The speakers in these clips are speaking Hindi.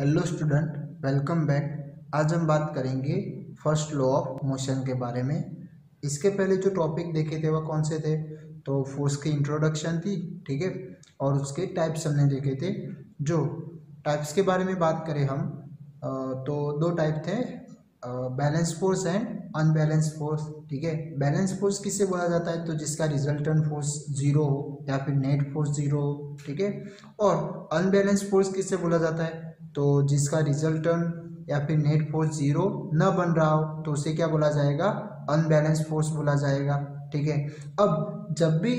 हेलो स्टूडेंट वेलकम बैक आज हम बात करेंगे फ़र्स्ट लॉ ऑफ़ मोशन के बारे में। इसके पहले जो टॉपिक देखे थे वह कौन से थे? तो फोर्स की इंट्रोडक्शन थी, ठीक है? और उसके टाइप्स हमने देखे थे। जो टाइप्स के बारे में बात करें हम तो दो टाइप थे balance force and unbalance force ठीक है? बैलेंस फोर्स किसे बोला जाता है? तो जिसका रिजल्टेंट फोर्स ज़ीरो हो, या फिर नेट फोर्स ज़ीरो हो, ठीक है? और अनबैलेंस फोर्स किसे बोला जाता है? तो जिसका रिजल्टेंट या फिर नेट फोर्स ज़ीरो न बन रहा हो तो उसे क्या बोला जाएगा? अनबैलेंस फोर्स बोला जाएगा, ठीक है? अब जब भी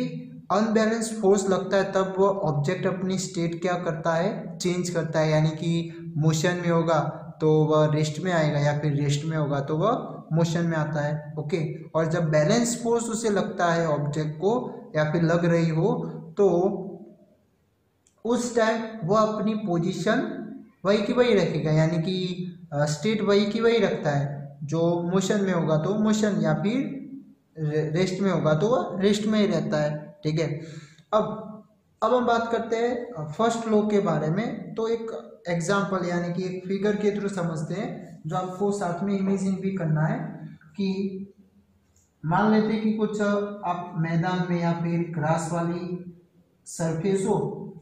अनबैलेंस फोर्स लगता है, तब वो ऑब्जेक्ट अपनी स्टेट क्या करता है? चेंज करता है, यानी कि मोशन में होगा तो वह रेस्ट में आएगा, या फिर रेस्ट में होगा तो वह मोशन में आता है, ओके? और जब बैलेंस फोर्स उसे लगता है ऑब्जेक्ट को, या फिर लग रही हो तो उस टाइम वह अपनी पोजीशन वही की वही रखेगा, यानी कि स्टेट वही की वही रखता है। जो मोशन में होगा तो मोशन या फिर रेस्ट में होगा तो वह रेस्ट में ही रहता है, ठीक है? अब अब हम बात करते हैं फ़र्स्ट लॉ के बारे में। तो एक एग्ज़ाम्पल यानी कि एक फिगर के थ्रू समझते हैं, जो आपको साथ में इमेजिन भी करना है, कि मान लेते हैं कि कुछ आप मैदान में या फिर ग्रास वाली सरफेस हो,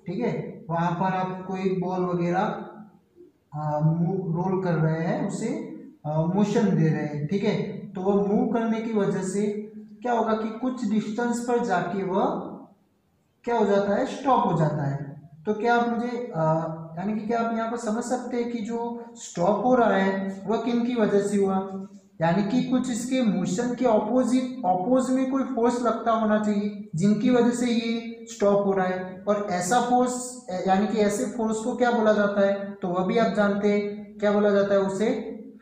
ठीक है? वहाँ पर आप कोई बॉल वगैरह रोल कर रहे हैं, उसे मोशन दे रहे हैं, ठीक है? तो वह मूव करने की वजह से क्या होगा कि कुछ डिस्टेंस पर जाके वह क्या हो जाता है? स्टॉप हो जाता है। तो क्या आप मुझे यानी कि क्या आप यहाँ पर समझ सकते हैं कि जो स्टॉप हो रहा है, वह किन की वजह से हुआ? यानी कि कुछ इसके मोशन के ऑपोजिट ऑपोज में कोई फोर्स लगता होना चाहिए, जिनकी वजह से ये स्टॉप हो रहा है। और ऐसा फोर्स यानी कि ऐसे फोर्स को क्या बोला जाता है? तो वह भी आप जानते हैं, क्या बोला जाता है? उसे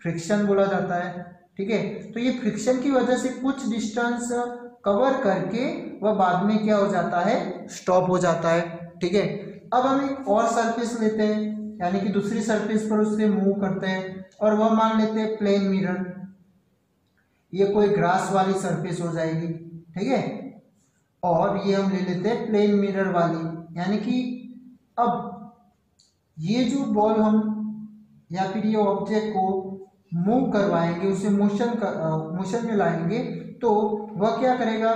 फ्रिक्शन बोला जाता है। ठीक है? तो ये फ्रिक्शन की वजह से कुछ डिस्टेंस कवर करके वह बाद में क्या हो जाता है? स्टॉप हो जाता है। ठीक है? अब हम एक और सरफेस लेते हैं, यानी कि दूसरी सरफेस पर उससे मूव करते हैं और वह मान लेते हैं प्लेन मिरर ये कोई ग्रास वाली सरफेस हो जाएगी। ठीक है? और ये हम ले लेते हैं प्लेन मिरर वाली। यानी कि अब ये जो बॉल हम या फिर ये ऑब्जेक्ट को मूव करवाएँगे, उसे मोशन कर मोशन में लाएँगे तो वह क्या करेगा?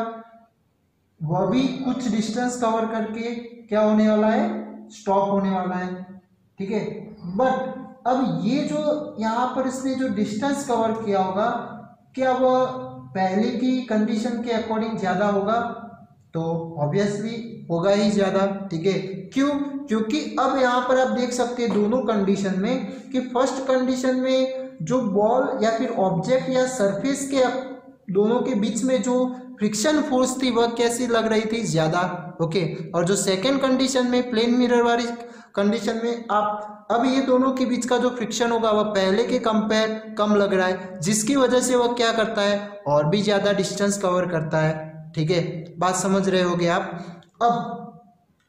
वह भी कुछ डिस्टेंस कवर करके क्या होने वाला है? स्टॉप होने वाला है। ठीक है? बट अब ये जो यहाँ पर इसने जो डिस्टेंस कवर किया होगा, क्या वह पहले की कंडीशन के अकॉर्डिंग ज़्यादा होगा? तो ऑब्वियसली होगा ही ज़्यादा, ठीक है? क्यों? क्योंकि अब यहाँ पर आप देख सकते हैं दोनों कंडीशन में कि फ़र्स्ट कंडीशन में जो बॉल या फिर ऑब्जेक्ट या सरफेस के दोनों के बीच में जो फ्रिक्शन फोर्स थी, वह कैसी लग रही थी? ज़्यादा ओके और जो सेकेंड कंडीशन में प्लेन मिरर वाली कंडीशन में आप, अब ये दोनों के बीच का जो फ्रिक्शन होगा, वह पहले के कंपेयर कम लग रहा है, जिसकी वजह से वह क्या करता है? और भी ज़्यादा डिस्टेंस कवर करता है। ठीक है? बात समझ रहे होगे आप? अब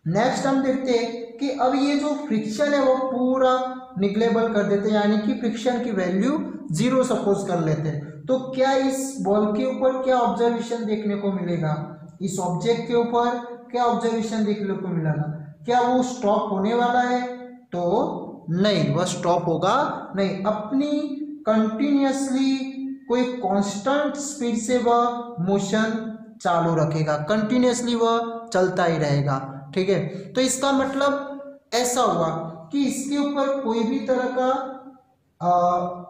नेक्स्ट हम देखते हैं कि अब ये जो फ्रिक्शन है वो पूरा निग्लेबल कर देते हैं, यानी कि फ्रिक्शन की वैल्यू ज़ीरो सपोज़ कर लेते हैं। तो क्या इस बॉल के ऊपर क्या ऑब्जर्वेशन देखने को मिलेगा? इस ऑब्जेक्ट के ऊपर क्या ऑब्जर्वेशन देखने को मिलेगा? क्या वो स्टॉप होने वाला है? तो नहीं, वह स्टॉप होगा नहीं। अपनी कंटिन्यूसली कोई कांस्टेंट स्पीड से वह मोशन चालू रखेगा। कंटिन्यूसली वह चलता ही रहेगा। ठीक है? तो इसका मतलब ऐसा हुआ कि इसके ऊपर कोई भी तरह का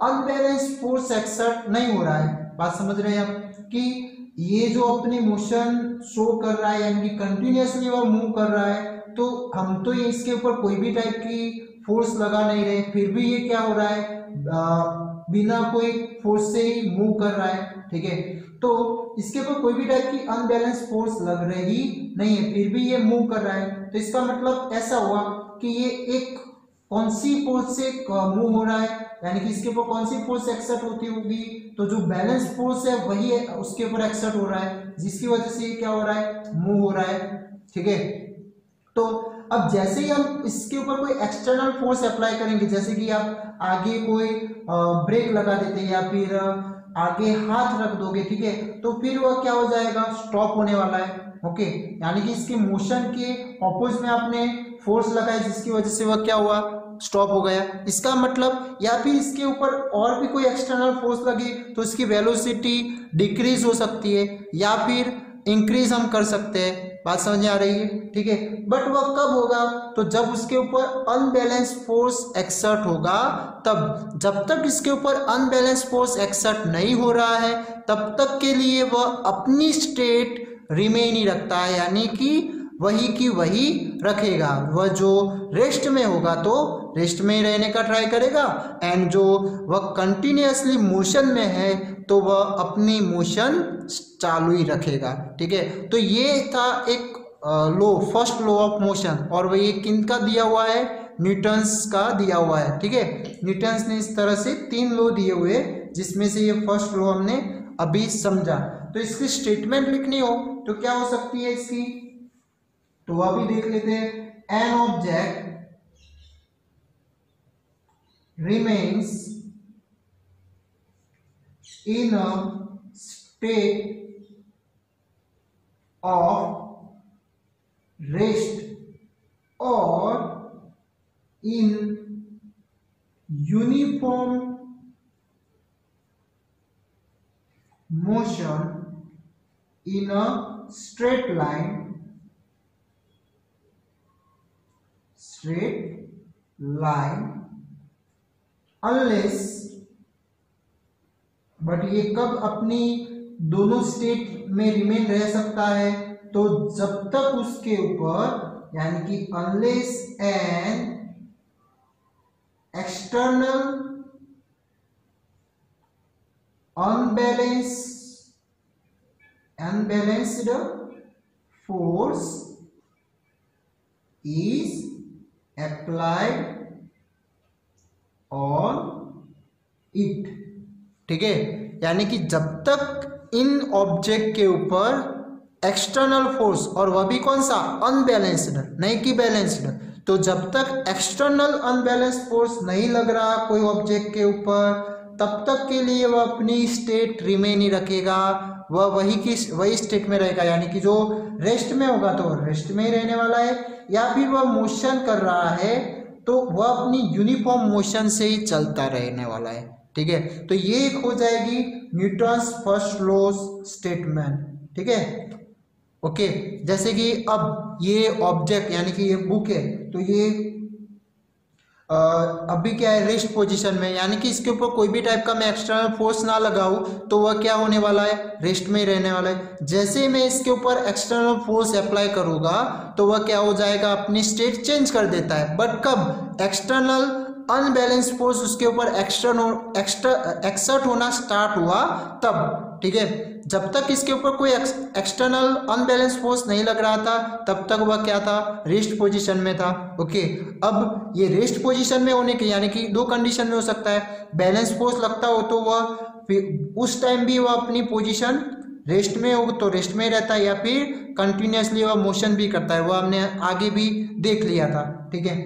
अनबैलेंस फोर्स एक्सर्ट नहीं हो रहा है। बात समझ रहे हैं आप? कि ये जो अपनी मोशन शो कर रहा है यानी कि कंटिन्यूसली वो मूव कर रहा है तो हम तो इसके ऊपर कोई भी टाइप की फोर्स लगा नहीं रहे। फिर भी ये क्या हो रहा है? आ, बिना कोई फोर्स से ही मूव कर रहा है। ठीक है? तो इसके ऊपर कोई भी टाइप की अनबैलेंस फोर्स लग रही नहीं है, फिर भी ये मूव कर रहा है। तो इसका मतलब ऐसा हुआ कि ये एक कौन सी फोर्स से मूव हो रहा है, यानी कि इसके ऊपर कौन सी फोर्स एक्सेप्ट होती होगी? तो जो बैलेंस फोर्स है, वही है, उसके ऊपर एक्सेप्ट हो रहा है, जिसकी वजह से ये क्या हो रहा है? मूव हो रहा है, ठीक है? तो अब जैसे ही हम इसके ऊपर कोई एक्सटर्नल फोर्स अप्लाई करेंगे, जैसे कि आप आगे कोई ब्रेक लगा देते हैं या फिर आगे हाथ रख दोगे, ठीक है? तो फिर वह क्या हो जाएगा? स्टॉप होने वाला है ओके यानी कि इसके मोशन के ऑपोज में आपने फोर्स लगाया, जिसकी वजह से वह क्या हुआ? स्टॉप हो गया। इसका मतलब या फिर इसके ऊपर और भी कोई एक्सटर्नल फोर्स लगे तो इसकी वेलोसिटी डिक्रीज हो सकती है, या फिर इंक्रीज हम कर सकते हैं। बात समझ आ रही है? ठीक है? बट वह कब होगा? तो जब उसके ऊपर अनबैलेंस फोर्स एक्सर्ट होगा, तब, जब तक इसके ऊपर अनबैलेंस फोर्स एक्सर्ट नहीं हो रहा है, तब तक के लिए वह अपनी स्टेट रिमेन ही रखता है। यानी कि वही की वही रखेगा। वह जो रेस्ट में होगा तो रेस्ट में ही रहने का ट्राई करेगा। एंड जो वह कंटिन्यूसली मोशन में है तो वह अपनी मोशन चालू ही रखेगा। ठीक है? तो ये था एक law first law of motion और वह ये किन का दिया हुआ है? न्यूटन्स का दिया हुआ है। ठीक है? न्यूटन्स ने इस तरह से तीन लो दिए हुए, जिसमें से ये फ़र्स्ट लो हमने अभी समझा। तो इसकी स्टेटमेंट लिखनी हो तो क्या हो सकती है इसकी? तो अभी देख लेते हैं। An object remains in a state of rest और in uniform motion in a straight line straight line, unless but ये कब अपनी दोनों स्टेट में रिमेन रह सकता है? तो जब तक उसके ऊपर, यानी कि unless an external unbalance unbalanced force is applied on it ठीक है? यानी कि जब तक इन ऑब्जेक्ट के ऊपर एक्सटर्नल फोर्स और वह भी कौन सा? अनबैलेंस्ड नहीं कि बैलेंस्ड तो जब तक एक्सटर्नल अनबैलेंस फोर्स नहीं लग रहा कोई ऑब्जेक्ट के ऊपर तब तक के लिए वह अपनी स्टेट रिमेन ही रखेगा। वह वही की, वही स्टेट में रहेगा, यानी कि जो रेस्ट में होगा तो रेस्ट में ही रहने वाला है। या फिर वह मोशन कर रहा है तो वह अपनी यूनिफॉर्म मोशन से ही चलता रहने वाला है। ठीक है? तो ये एक हो जाएगी न्यूटन्स फ़र्स्ट लॉ स्टेटमेंट ठीक है? ओके जैसे कि अब ये ऑब्जेक्ट यानी कि ये बुक है तो ये अभी क्या है, रेस्ट पोजीशन में, यानी कि इसके ऊपर कोई भी टाइप का मैं एक्सटर्नल फोर्स ना लगाऊँ तो वह क्या होने वाला है, रेस्ट में ही रहने वाला है। जैसे ही मैं इसके ऊपर एक्सटर्नल फोर्स अप्लाई करूँगा तो वह क्या हो जाएगा, अपनी स्टेट चेंज कर देता है। बट कब? एक्सटर्नल अनबैलेंस फोर्स उसके ऊपर एक्सटर्न एक्स्ट्रा एक्सर्ट होना स्टार्ट हुआ तब, ठीक है? जब तक इसके ऊपर कोई एक्सटर्नल अनबैलेंस फोर्स नहीं लग रहा था, तब तक वह क्या था? रेस्ट पोजीशन में था ओके अब ये रेस्ट पोजीशन में होने के, यानी कि दो कंडीशन में हो सकता है। बैलेंस फोर्स लगता हो तो वह उस टाइम भी वह अपनी पोजीशन रेस्ट में हो तो रेस्ट में रहता है या फिर कंटिन्यूसली वह मोशन भी करता है। वह हमने आगे भी देख लिया था, ठीक है?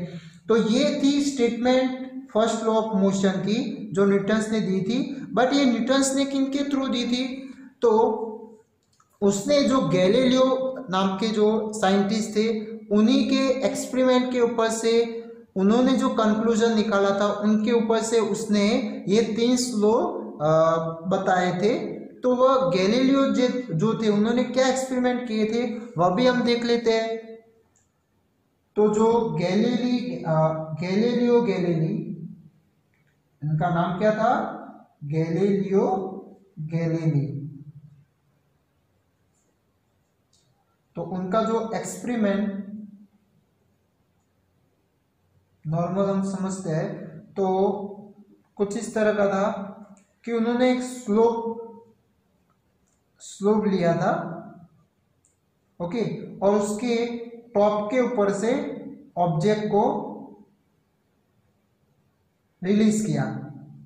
तो ये थी statement first law of motion की, जो न्यूटन्स ने दी थी। बट ये न्यूटन्स ने किन के थ्रू दी थी? तो उसने जो गैलीलियो नाम के जो साइंटिस्ट थे, उन्हीं के एक्सपेरिमेंट के ऊपर से उन्होंने जो कंक्लूजन निकाला था, उनके ऊपर से उसने ये तीन स्लो बताए थे। तो वह गैलीलियो जो थे, उन्होंने क्या एक्सपेरिमेंट किए थे, वह भी हम देख लेते हैं। तो जो गैलीली गैलीलियो गैलीली, इनका नाम क्या था? Galileo Galilei. तो उनका जो एक्सपेरिमेंट नॉर्मल हम समझते हैं तो कुछ इस तरह का था कि उन्होंने एक स्लोप स्लोप लिया था ओके और उसके टॉप के ऊपर से ऑब्जेक्ट को रिलीज़ किया,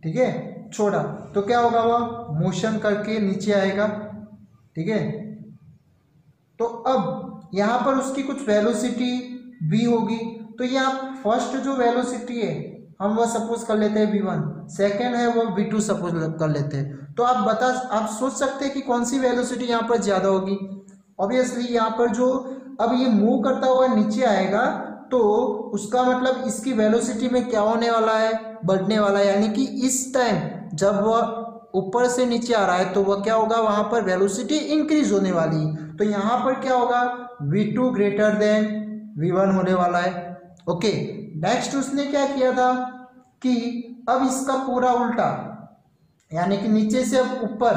ठीक है? छोड़ा तो क्या होगा वह? मोशन करके नीचे आएगा, ठीक है? तो अब यहाँ पर उसकी कुछ वेलोसिटी भी होगी। तो यहाँ फ़र्स्ट जो वेलोसिटी है, हम वह सपोज़ कर लेते हैं वी वन सेकेंड है वो वी टू सपोज़ कर लेते हैं। तो आप बता, आप सोच सकते हैं कि कौन सी वेलोसिटी यहाँ पर ज़्यादा होगी। ऑब्वियसली यहाँ पर जो अब ये मूव करता हुआ नीचे आएगा तो उसका मतलब इसकी वेलोसिटी में क्या होने वाला है? बढ़ने वाला है। यानी कि इस टाइम जब वह ऊपर से नीचे आ रहा है तो वह क्या होगा? वहाँ पर वेलोसिटी इंक्रीज होने वाली तो यहाँ पर क्या होगा? V2 to greater then v1 होने वाला है। ओके नेक्स्ट उसने क्या किया था? कि अब इसका पूरा उल्टा, यानी कि नीचे से अब ऊपर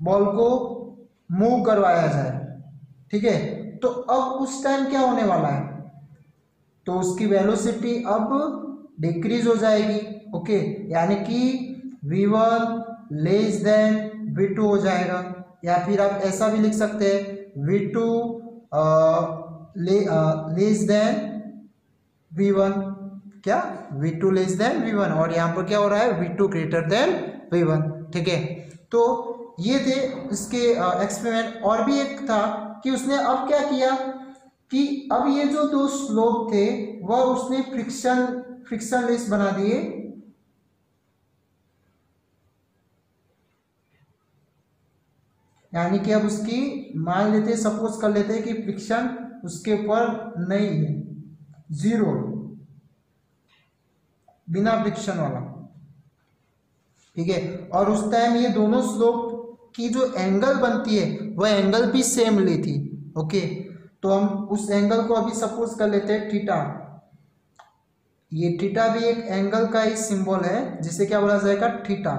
बॉल को मूव करवाया जाए। ठीक है? तो अब उस टाइम क्या होने वाला है? तो उसकी वेलोसिटी अब डिक्रीज हो जाएगी ओके यानी कि v1 one less than we हो जाएगा। या फिर आप ऐसा भी लिख सकते हैं V two less than V one क्या? V two less than V one और यहाँ पर क्या हो रहा है? V two greater than V one ठीक है? तो ये थे इसके एक्सपेरिमेंट और भी एक था कि उसने अब क्या किया? कि अब ये जो दो स्लोप थे, वह उसने फ्रिक्शन फ्रिक्शन लेस बना दिए। यानी कि अब उसकी मान लेते सपोज़ कर लेते कि फ्रिक्शन उसके ऊपर नहीं है। ज़ीरो बिना फ्रिक्शन वाला। ठीक है? और उस टाइम ये दोनों स्लोप की जो एंगल बनती है, वह एंगल भी सेम ली थी ओके तो हम उस एंगल को अभी सपोज़ कर लेते हैं थीटा ये थीटा भी एक एंगल का ही सिंबल है, जिसे क्या बोला जाएगा? थीटा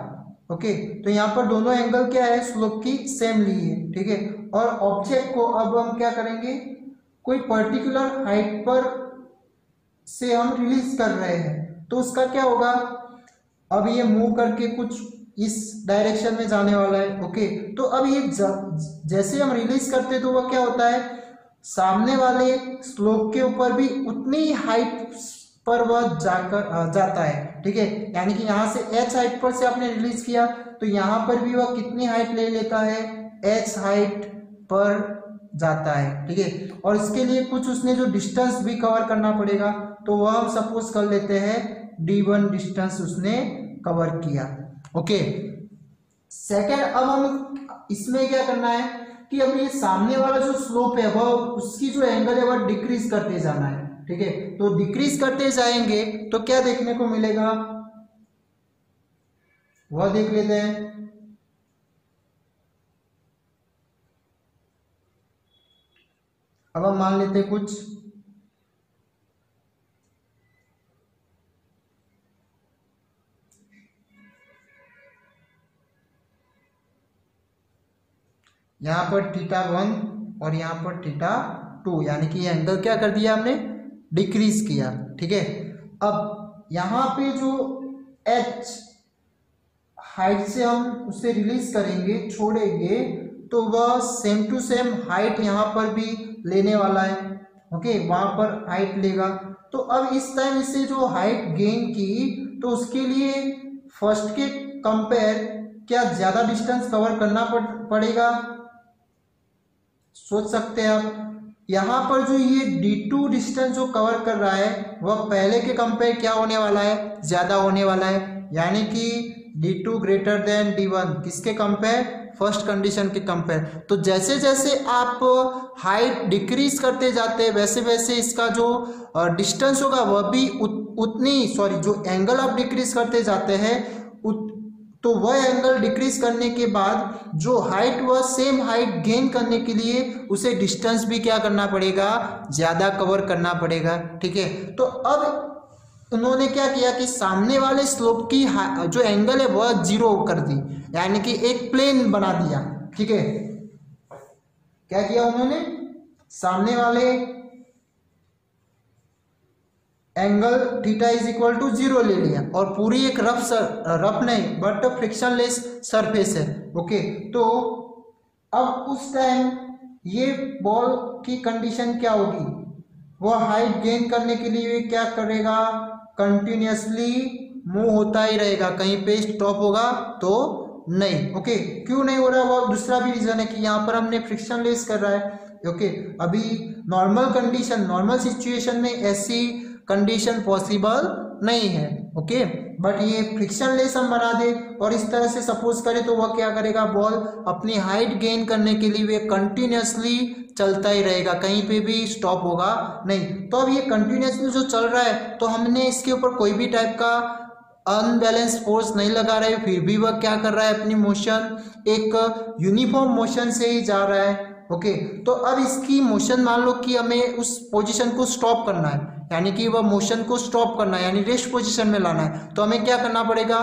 ओके तो यहाँ पर दोनों एंगल क्या है? स्लोप की सेम ली है, ठीक है? और ऑब्जेक्ट को अब हम क्या करेंगे? कोई पर्टिकुलर हाइट पर से हम रिलीज़ कर रहे हैं तो उसका क्या होगा? अब ये मूव करके कुछ इस डायरेक्शन में जाने वाला है ओके तो अब ये जैसे हम रिलीज़ करते तो वह क्या होता है? सामने वाले स्लोप के ऊपर भी उतनी ही हाइट पर वह जाकर जाता है, ठीक है? यानी कि यहाँ से एच हाइट पर से आपने रिलीज़ किया तो यहाँ पर भी वह कितनी हाइट ले लेता है? एच हाइट पर जाता है, ठीक है? और इसके लिए कुछ उसने जो डिस्टेंस भी कवर करना पड़ेगा तो वह हम सपोज़ कर लेते हैं डी वन डिस्टेंस उसने कवर किया। ओके। सेकेंड अब हम इसमें क्या करना है कि अब ये सामने वाला जो स्लोप है, वह उसकी जो एंगल है, वह डिक्रीज करते जाना है, ठीक है? तो डिक्रीज करते जाएँगे तो क्या देखने को मिलेगा? वह देख लेते हैं। अब हम मान लेते हैं कुछ। यहाँ पर थीटा वन और यहाँ पर थीटा टू यानी कि एंगल क्या कर दिया हमने? डिक्रीज किया, ठीक है? अब यहाँ पे जो एच हाइट से हम उसे रिलीज़ करेंगे, छोड़ेंगे तो वह सेम टू सेम हाइट यहाँ पर भी लेने वाला है ओके वहाँ पर हाइट लेगा। तो अब इस टाइम इसे जो हाइट गेन की तो उसके लिए फ़र्स्ट के कंपेयर क्या ज़्यादा डिस्टेंस कवर करना पड़ेगा? सोच सकते हैं आप। यहाँ पर जो ये D2 डिस्टेंस जो कवर कर रहा है वह पहले के कंपेयर क्या होने वाला है? ज़्यादा होने वाला है। यानी कि D2 ग्रेटर देन D1 किसके कंपेयर फ़र्स्ट कंडीशन के कंपेयर तो जैसे जैसे आप हाइट डिक्रीज करते जाते हैं वैसे वैसे इसका जो डिस्टेंस होगा वह भी उत, उतनी सॉरी जो एंगल आप डिक्रीज करते जाते हैं तो वह एंगल डिक्रीज करने के बाद जो हाइट वह सेम हाइट गेन करने के लिए उसे डिस्टेंस भी क्या करना पड़ेगा? ज़्यादा कवर करना पड़ेगा, ठीक है? तो अब उन्होंने क्या किया कि सामने वाले स्लोप की जो एंगल है वह ज़ीरो कर दी, यानी कि एक प्लेन बना दिया, ठीक है? क्या किया उन्होंने? सामने वाले angle theta is equal to zero ले लिया और पूरी एक रफ सर, रफ नहीं बट फ्रिक्शनलेस सरफेस है ओके तो अब उस टाइम ये बॉल की कंडीशन क्या होगी? वह हाइट गेन करने के लिए क्या करेगा? कंटिन्यूसली मूव होता ही रहेगा, कहीं पे स्टॉप होगा तो नहीं ओके क्यों नहीं हो रहा वो दूसरा भी रीजन है कि यहाँ पर हमने फ्रिक्शन लेस कर रहा है ओके अभी नॉर्मल कंडीशन नॉर्मल सिचुएशन में ऐसी कंडीशन पॉसिबल नहीं है ओके बट ये फ्रिक्शन लेस हम बना दे और इस तरह से सपोज़ करें तो वह क्या करेगा? बॉल अपनी हाइट गेन करने के लिए वे कंटिन्यूसली चलता ही रहेगा, कहीं पे भी स्टॉप होगा नहीं। तो अब ये कंटिन्यूसली जो चल रहा है तो हमने इसके ऊपर कोई भी टाइप का अनबैलेंस फोर्स नहीं लगा रहे फिर भी वह क्या कर रहा है? अपनी मोशन एक यूनिफॉर्म मोशन से ही जा रहा है ओके तो अब इसकी मोशन मान लो कि हमें उस पोजीशन को स्टॉप करना है। यानी कि वह मोशन को स्टॉप करना यानी रेस्ट पोजीशन में लाना है। तो हमें क्या करना पड़ेगा?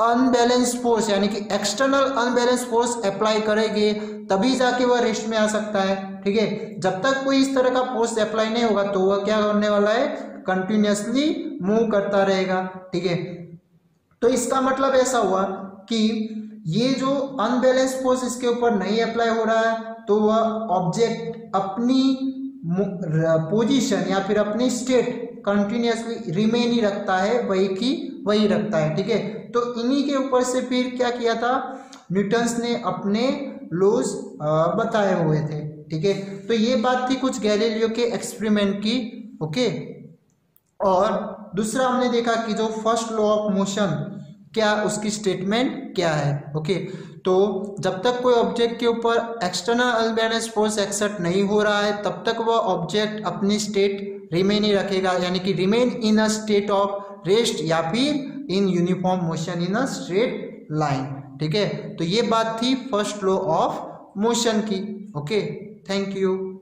अनबैलेंस फोर्स यानी कि एक्सटर्नल अनबैलेंस फोर्स अप्लाई करेंगे, तभी जाके वह रेस्ट में आ सकता है। ठीक है? जब तक कोई इस तरह का फोर्स अप्लाई नहीं होगा तो वह क्या करने वाला है? कंटिन्यूसली मूव करता रहेगा। ठीक है? तो इसका मतलब ऐसा हुआ कि ये जो अनबैलेंस फोर्स इसके ऊपर नहीं अप्लाई हो रहा है तो वह ऑब्जेक्ट अपनी पोजीशन या फिर अपनी स्टेट कंटिन्यूसली रिमेन ही रखता है, वही की वही रखता है, ठीक है? तो इन्हीं के ऊपर से फिर क्या किया था? न्यूटन्स ने अपने लॉज बताए हुए थे, ठीक है? तो ये बात थी कुछ गैलीलियो के एक्सपेरिमेंट की ओके और दूसरा हमने देखा कि जो फ़र्स्ट लॉ ऑफ़ मोशन क्या उसकी स्टेटमेंट क्या है? ओके तो जब तक कोई ऑब्जेक्ट के ऊपर एक्सटर्नल अनबैलेंस फोर्स एक्सेप्ट नहीं हो रहा है, तब तक वह ऑब्जेक्ट अपनी स्टेट रिमेन ही रखेगा, यानी कि remain in a state of rest या फिर in uniform motion in a straight line ठीक है? तो ये बात थी फ़र्स्ट लॉ ऑफ़ मोशन की. Okay thank you